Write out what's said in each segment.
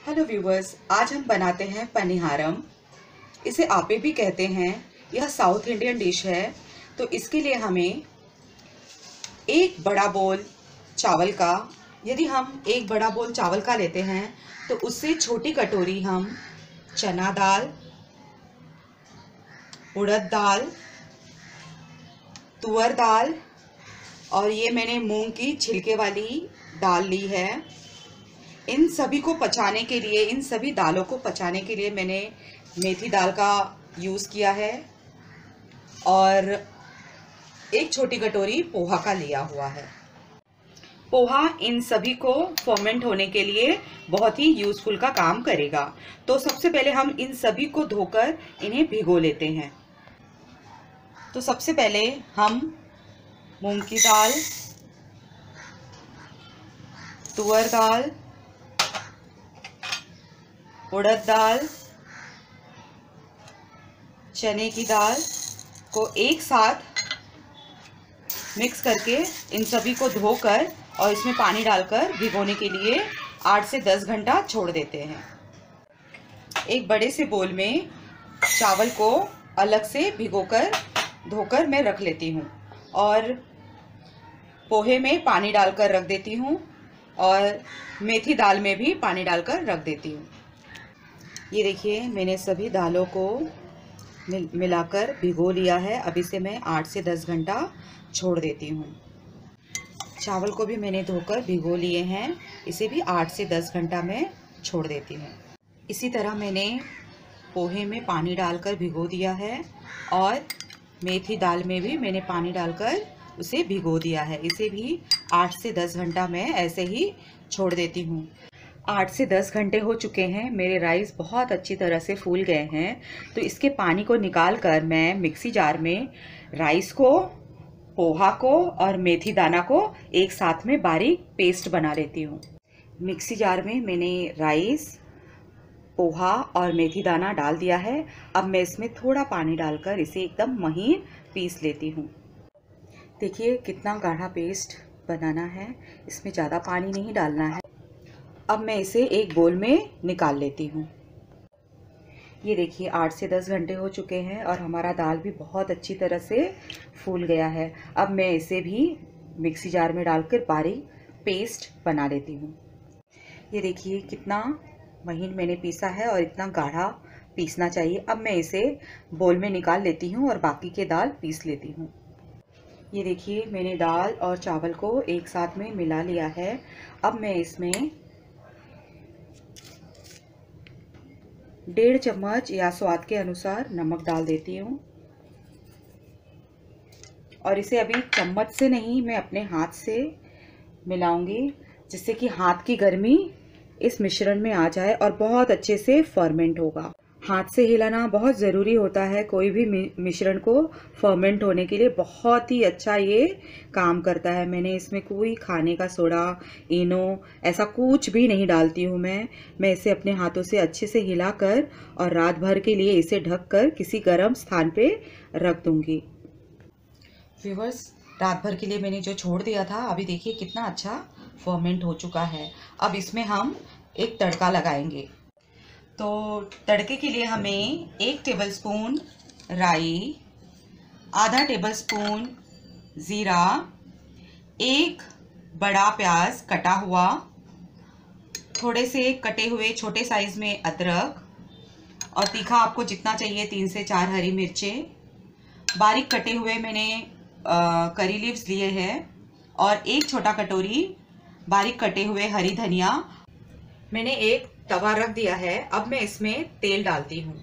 Hello viewers आज हम बनाते हैं पनिहारम। इसे आपे भी कहते हैं। यह साउथ इंडियन डिश है। तो इसके लिए हमें एक बड़ा बोल चावल का, यदि हम एक बड़ा बोल चावल का लेते हैं तो उससे छोटी कटोरी हम चना दाल, उड़द दाल, तुअर दाल, और ये मैंने मूंग की छिलके वाली दाल ली है। इन सभी को पचाने के लिए, इन सभी दालों को पचाने के लिए मैंने मेथी दाल का यूज़ किया है और एक छोटी कटोरी पोहा का लिया हुआ है। पोहा इन सभी को फर्मेंट होने के लिए बहुत ही यूज़फुल का काम करेगा। तो सबसे पहले हम इन सभी को धोकर इन्हें भिगो लेते हैं। तो सबसे पहले हम मूंग की दाल, तुअर दाल उड़द दाल, चने की दाल को एक साथ मिक्स करके इन सभी को धोकर और इसमें पानी डालकर भिगोने के लिए आठ से दस घंटा छोड़ देते हैं। एक बड़े से बोल में चावल को अलग से भिगोकर, धोकर मैं रख लेती हूँ और पोहे में पानी डालकर रख देती हूँ और मेथी दाल में भी पानी डालकर रख देती हूँ। ये देखिए, मैंने सभी दालों को मिल, मिलाकर भिगो लिया है। अब इसे मैं आठ से दस घंटा छोड़ देती हूँ। चावल को भी मैंने धोकर भिगो लिए हैं। इसे भी आठ से दस घंटा मैं छोड़ देती हूँ। इसी तरह मैंने पोहे में पानी डालकर भिगो दिया है और मेथी दाल में भी मैंने पानी डालकर उसे भिगो दिया है। इसे भी आठ से दस घंटा मैं ऐसे ही छोड़ देती हूँ। आठ से दस घंटे हो चुके हैं। मेरे राइस बहुत अच्छी तरह से फूल गए हैं। तो इसके पानी को निकाल कर मैं मिक्सी जार में राइस को, पोहा को और मेथी दाना को एक साथ में बारीक पेस्ट बना लेती हूँ। मिक्सी जार में मैंने राइस, पोहा और मेथी दाना डाल दिया है। अब मैं इसमें थोड़ा पानी डालकर इसे एकदम महीन पीस लेती हूँ। देखिए कितना गाढ़ा पेस्ट बनाना है। इसमें ज़्यादा पानी नहीं डालना है। अब मैं इसे एक बोल में निकाल लेती हूँ। ये देखिए, आठ से दस घंटे हो चुके हैं और हमारा दाल भी बहुत अच्छी तरह से फूल गया है। अब मैं इसे भी मिक्सी जार में डालकर बारीक पेस्ट बना लेती हूँ। ये देखिए, कितना महीन मैंने पीसा है और इतना गाढ़ा पीसना चाहिए। अब मैं इसे बोल में निकाल लेती हूँ और बाकी के दाल पीस लेती हूँ। ये देखिए, मैंने दाल और चावल को एक साथ में मिला लिया है। अब मैं इसमें डेढ़ चम्मच या स्वाद के अनुसार नमक डाल देती हूँ। और इसे अभी चम्मच से नहीं, मैं अपने हाथ से मिलाऊँगी, जिससे कि हाथ की गर्मी इस मिश्रण में आ जाए और बहुत अच्छे से फर्मेंट होगा। हाथ से हिलाना बहुत ज़रूरी होता है। कोई भी मिश्रण को फर्मेंट होने के लिए बहुत ही अच्छा ये काम करता है। मैंने इसमें कोई खाने का सोडा, इनो, ऐसा कुछ भी नहीं डालती हूँ मैं। मैं इसे अपने हाथों से अच्छे से हिलाकर और रात भर के लिए इसे ढककर किसी गर्म स्थान पे रख दूँगी। व्यूवर्स रात भर के लिए मैंने जो छोड़ दिया था, अभी देखिए कितना अच्छा फर्मेंट हो चुका है। अब इसमें हम एक तड़का लगाएँगे। तो तड़के के लिए हमें एक टेबलस्पून राई, आधा टेबलस्पून ज़ीरा, एक बड़ा प्याज कटा हुआ, थोड़े से कटे हुए छोटे साइज़ में अदरक और तीखा आपको जितना चाहिए तीन से चार हरी मिर्चें। बारीक कटे हुए मैंने करी लीव्स लिए हैं और एक छोटा कटोरी बारीक कटे हुए हरी धनिया। मैंने एक तवा रख दिया है, अब मैं इसमें तेल डालती हूँ।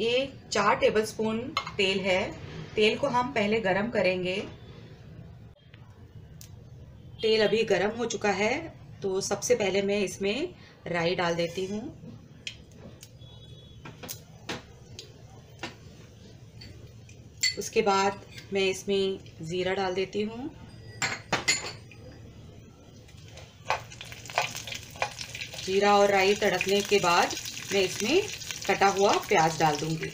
ये चार टेबलस्पून तेल है। तेल को हम पहले गरम करेंगे। तेल अभी गरम हो चुका है तो सबसे पहले मैं इसमें राई डाल देती हूँ। उसके बाद मैं इसमें ज़ीरा डाल देती हूँ। जीरा और राई तड़कने के बाद मैं इसमें कटा हुआ प्याज डाल दूँगी।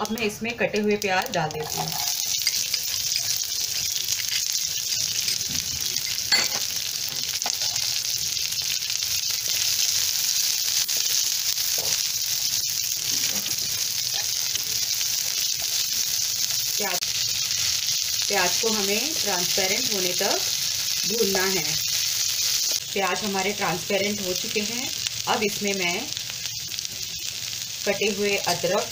अब मैं इसमें कटे हुए प्याज डाल देती हूँ प्याज प्याज को हमें ट्रांसपेरेंट होने तक भूनना है। प्याज हमारे ट्रांसपेरेंट हो चुके हैं। अब इसमें मैं कटे हुए अदरक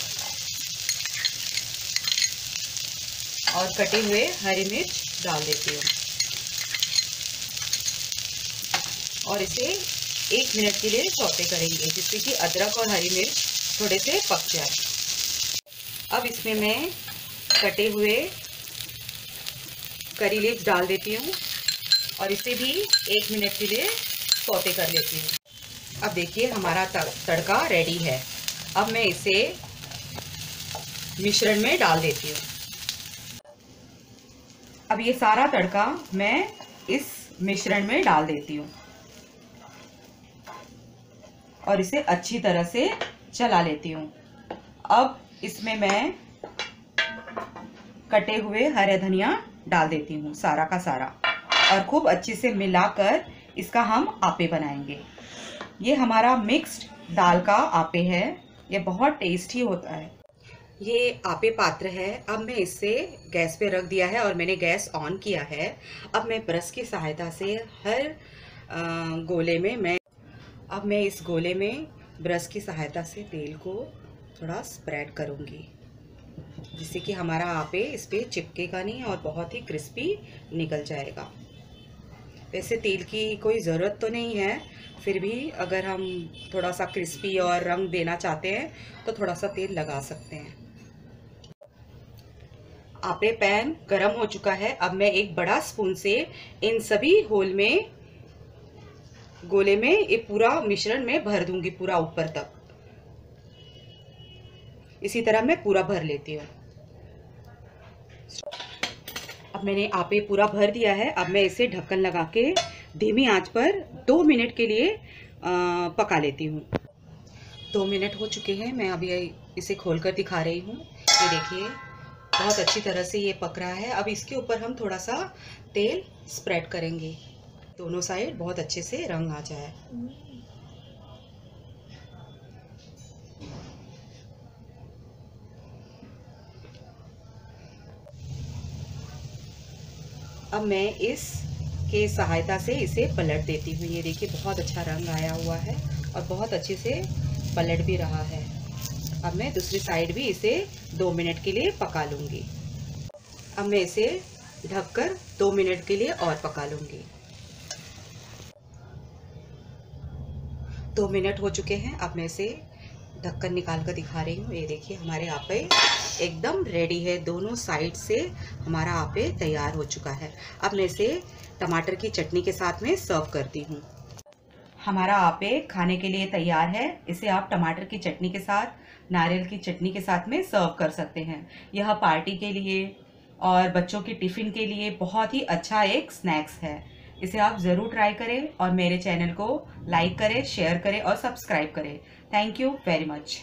और कटे हुए हरी मिर्च डाल देती हूँ। और इसे एक मिनट के लिए चौते करेंगे, जिससे कि अदरक और हरी मिर्च थोड़े से पक जाए। अब इसमें मैं कटे हुए करी लीव्स डाल देती हूँ और इसे भी एक मिनट के लिए सौते कर लेती हूँ। अब देखिए हमारा तड़का रेडी है। अब मैं इसे मिश्रण में डाल देती हूँ। अब ये सारा तड़का मैं इस मिश्रण में डाल देती हूँ। और इसे अच्छी तरह से चला लेती हूँ। अब इसमें मैं कटे हुए हरे धनिया डाल देती हूँ सारा का सारा। और खूब अच्छे से मिलाकर इसका हम आपे बनाएँगे। ये हमारा मिक्स्ड दाल का आपे है। ये बहुत टेस्टी होता है। ये आपे पात्र है। अब मैं इसे गैस पे रख दिया है और मैंने गैस ऑन किया है। अब मैं ब्रश की सहायता से हर गोले में मैं, अब मैं इस गोले में ब्रश की सहायता से तेल को थोड़ा स्प्रेड करूँगी। जिससे कि हमारा आपे इस पर चिपकेगा नहीं और बहुत ही क्रिस्पी निकल जाएगा। वैसे तेल की कोई ज़रूरत तो नहीं है, फिर भी अगर हम थोड़ा सा क्रिस्पी और रंग देना चाहते हैं तो थोड़ा सा तेल लगा सकते हैं। आपे पैन गरम हो चुका है, अब मैं एक बड़ा स्पून से इन सभी होल में, गोले में ये पूरा मिश्रण में भर दूँगी पूरा ऊपर तक। इसी तरह मैं पूरा भर लेती हूँ। अब मैंने आपे पूरा भर दिया है। अब मैं इसे ढक्कन लगा के धीमी आँच पर दो मिनट के लिए पका लेती हूँ। दो मिनट हो चुके हैं। मैं अभी इसे खोलकर दिखा रही हूँ। ये देखिए, बहुत अच्छी तरह से ये पक रहा है। अब इसके ऊपर हम थोड़ा सा तेल स्प्रेड करेंगे। दोनों साइड बहुत अच्छे से रंग आ जाए। अब मैं इस के सहायता से इसे पलट देती हूँ। ये देखिए, बहुत अच्छा रंग आया हुआ है और बहुत अच्छे से पलट भी रहा है। अब मैं दूसरी साइड भी इसे दो मिनट के लिए पका लूँगी। अब मैं इसे ढककर दो मिनट के लिए और पका लूँगी। दो मिनट हो चुके हैं। अब मैं इसे ढक्कन निकाल कर दिखा रही हूँ। ये देखिए, हमारे आपे एकदम रेडी है। दोनों साइड से हमारा आपे तैयार हो चुका है। अब मैं इसे टमाटर की चटनी के साथ में सर्व करती हूँ। हमारा आपे खाने के लिए तैयार है। इसे आप टमाटर की चटनी के साथ, नारियल की चटनी के साथ में सर्व कर सकते हैं। यह पार्टी के लिए और बच्चों के टिफ़िन के लिए बहुत ही अच्छा एक स्नैक्स है। इसे आप ज़रूर ट्राई करें और मेरे चैनल को लाइक करें शेयर करें और सब्सक्राइब करें. Thank you very much